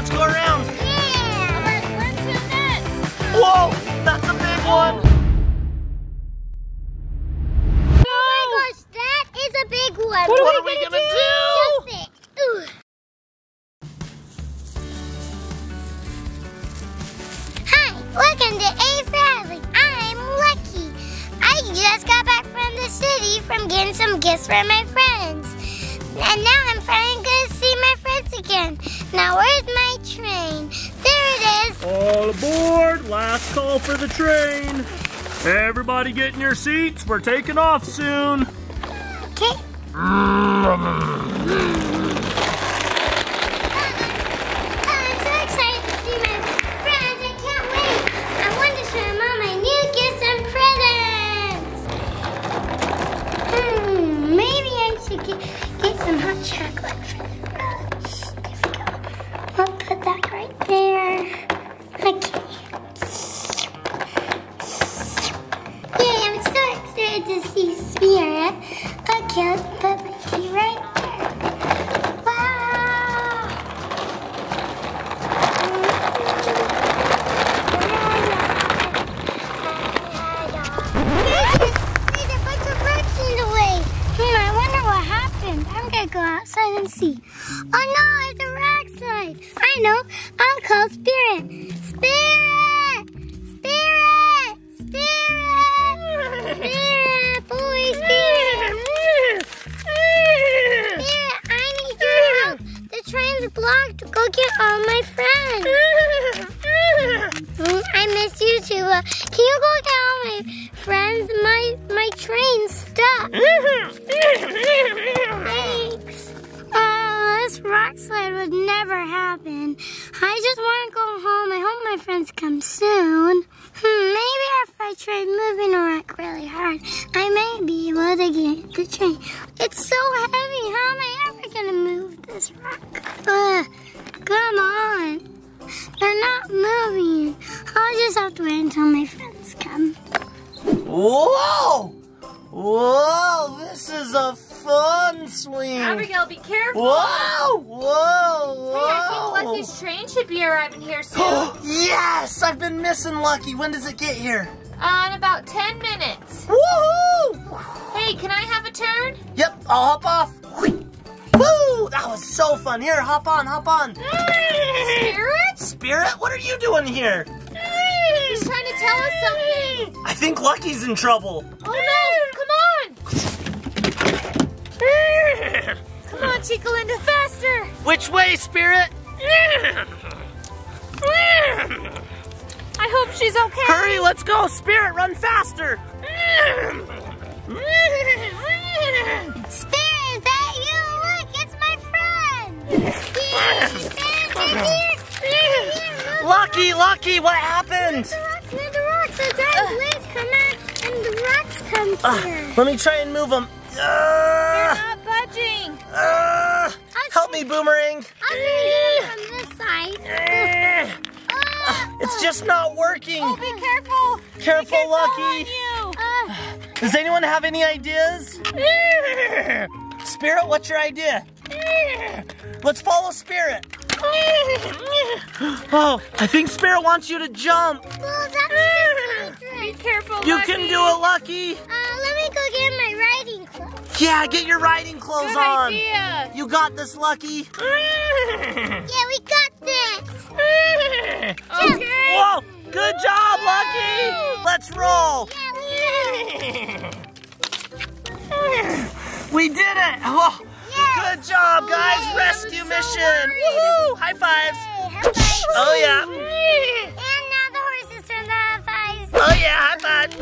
Let's go around. Yeah. Right, where's the next? Whoa, that's a big one. Oh my gosh, that is a big one. What are we gonna do? Jump it. Ooh. Hi, welcome to A Bradley. I'm Lucky. I just got back from the city from getting some gifts for my friends. And now I'm finally gonna see my friends again. Now where's my train? There it is. All aboard! Last call for the train. Everybody get in your seats. We're taking off soon. Okay. Oh, I'm so excited to Call Spirit. Spirit! Spirit! Spirit! Spirit! Boy, Spirit! Spirit, I need your help. The train's blocked. Go get all my friends. Mm, I miss you too. Uh, can you go get all my friends? My my train's stuck. Thanks. Oh, this rock slide would never happen. I just want to go home. I hope my friends come soon. Hmm, maybe if I try moving a rock really hard, I may be able to get the train. It's so heavy. How am I ever gonna move this rock? Ugh, come on. They're not moving. I'll just have to wait until my friends come. Whoa! Whoa, this is a fun swing. Abigail, be careful. Whoa! Whoa! Hey, I think Whoa! Lucky's train should be arriving here soon. yes! I've been missing Lucky. When does it get here? uh, in about 10 minutes. Woohoo! Hey, can I have a turn? Yep, I'll hop off. Woo! That was so fun. Here, hop on, hop on. Spirit? Spirit, what are you doing here? He's trying to tell us something. I think Lucky's in trouble. Oh no, come on. Come on, Chica Linda, faster. Which way, Spirit? I hope she's okay. Hurry, let's go. Spirit, run faster. Spirit, is that you? Look, it's my friend. Lucky, Lucky, what happened? The rocks, the rocks. The giant waves come out and the rocks come Uh, here. let me try and move them. They're Uh, not budging. uh, help me, Boomerang. I'll try to get it from this side. Uh, Oh, It's just not working. Oh, be careful. Careful, On Lucky. you. uh, Does anyone have any ideas? Spirit, what's your idea? Let's follow Spirit. Oh, I think Spirit wants you to jump. well, that's Be dangerous. careful, You Lucky. can do it, Lucky. Uh, let me go get my riding clothes. Yeah, get your riding clothes Good on. idea. You got this, Lucky. Yeah, we got this. Okay. Whoa, good job, Lucky. Let's roll. We did it. We did it. Oh, Yes. good job, guys. Yay, Rescue so mission. Woohoo! High fives. High fives. Oh, yeah. And now the horses turn the high fives. Oh, yeah, high five.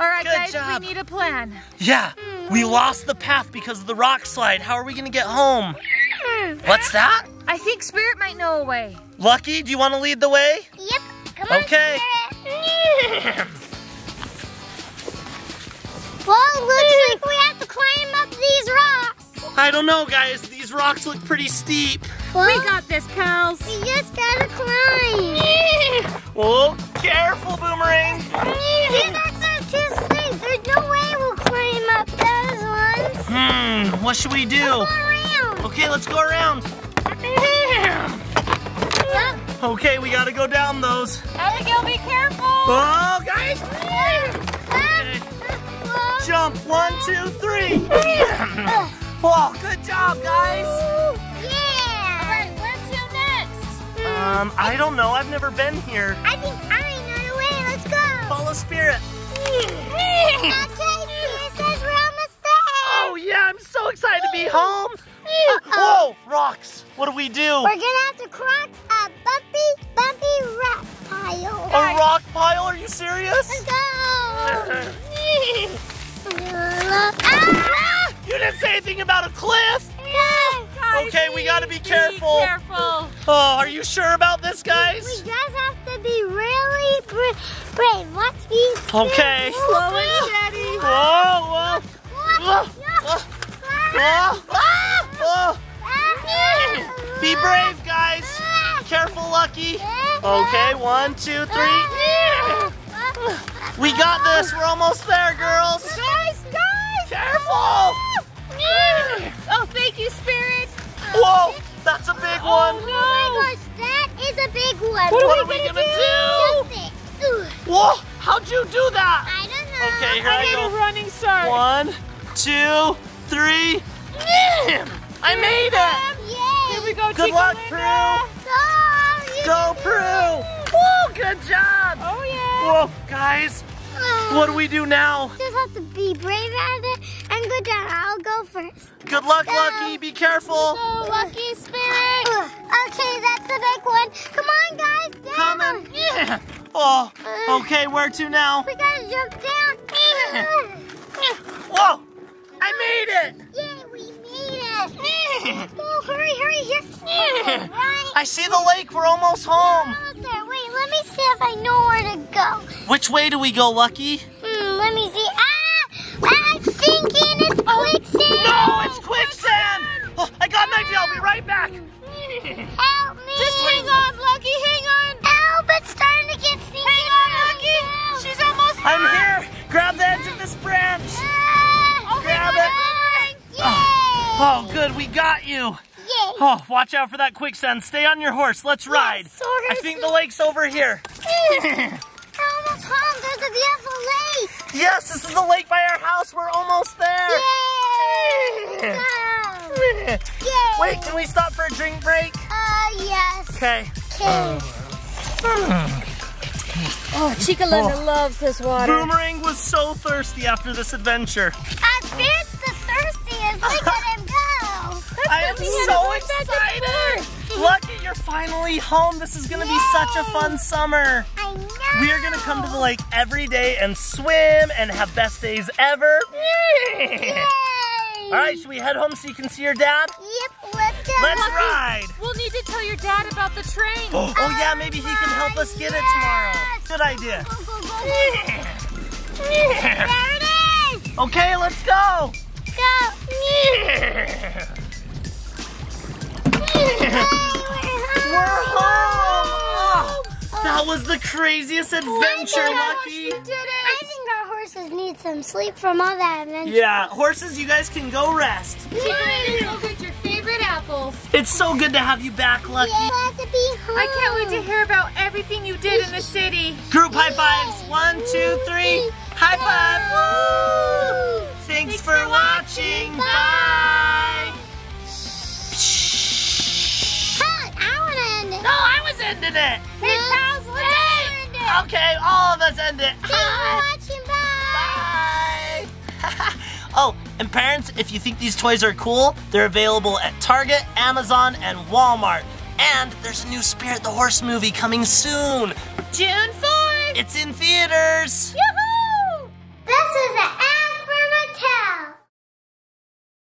All right, Good guys, job. we need a plan. Yeah, we lost the path because of the rock slide. How are we gonna get home? Hmm. What's that? I think Spirit might know a way. Lucky, do you want to lead the way? Yep. Come on, Okay. Spirit. Well, looks like we have to climb up these rocks. I don't know, guys. These rocks look pretty steep. Well, We got this, pals. we just gotta climb. Oh, careful, Boomerang. These rocks are too steep. There's no way we'll climb up those ones. Hmm, what should we do? Go around. Okay, let's go around. Okay, we gotta go down those. Abigail, be careful. Oh, guys! Jump, one, two, three. Whoa, good job, guys. Yeah! Where to next? Um, I don't know. I've never been here. I think I know the way. Let's go. Follow Spirit. Okay, it says we're almost there. Oh yeah, I'm so excited to be home. Whoa, rocks. What do we do? We're gonna have serious? Let's go. ah! You didn't say anything about a cliff. No. Okay, we gotta be Be careful. careful. Oh, are you sure about this, guys? We guys? just have to be really bra- brave. Watch these. Okay. Slow and steady. Whoa, whoa, whoa, whoa, whoa, whoa. Be brave, guys. Careful, Lucky. Okay, one, two, three. We got this. We're almost there, girls. Guys, guys. Careful. Oh, thank you, Spirit. Whoa, that's a big oh, one. Oh my gosh, that is a big one. What are we gonna do? Jump it. Ooh, Whoa, how'd you do that? I don't know. Okay, here I I go. a running start. One, two, three. I made it. Yay. Here we go, Good Chica luck, Linda. Pru. Go, you Go, Pru. Woo, good job. Oh, yeah. Whoa, guys, what do we do now? Just have to be brave at it and go down. I'll go first. Good luck, Lucky. Be careful. Oh, lucky Spirit. Okay, that's the big one. Come on, guys. Down. Coming. Yeah. Oh, uh, okay, where to now? We gotta jump down. Whoa, I made it. Yay, we made it. Oh, hurry, hurry, here. Right. I see the lake. We're almost home. Almost there. Wait, let me see if I know where to go. Which way do we go, Lucky? Hmm, let me see. Ah! I'm thinking it's quicksand. No, it's quicksand. Oh, I got an idea. I'll be right back. Oh, watch out for that quicksand. Stay on your horse. Let's ride. sort I of. think the lake's over here. We're almost home. There's a beautiful lake. Yes, this is the lake by our house. We're almost there. Yay. Yay. Wait, can we stop for a drink break? Uh, yes. Okay. Okay. Oh, Chica Linda loves this water. Boomerang was so thirsty after this adventure. Uh, Spirit's the thirstiest. Look at him go. I am so to go back excited. Lucky, you're finally home. This is gonna be such a fun summer. I know. We are gonna come to the lake every day and swim and have best days ever. Yay. All right, should we head home so you can see your dad? Yep, let's go. Let's ride. We'll need to tell your dad about the train. Oh, oh yeah, maybe he can help us get it tomorrow. Good idea. Go, go, go, go. There it is. Okay, let's go. Go. Hey, that was the craziest oh adventure, Lucky. I think our horses need some sleep from all that adventure. Yeah, horses, you guys can go rest. Chica Linda, go get your favorite apples. It's so good to have you back, Lucky. Glad to be home. I can't wait to hear about everything you did in the city. Group high fives. One, two, three. High five. Woo! Thanks, for, watching. Bye. Huh, I want to end it. No, I was ending it. Okay, all of us end it. Thanks for watching. Bye. Bye. oh, and parents, if you think these toys are cool, they're available at Target, Amazon, and Walmart. And there's a new Spirit the Horse movie coming soon. June 4th. It's in theaters. Yoo-hoo!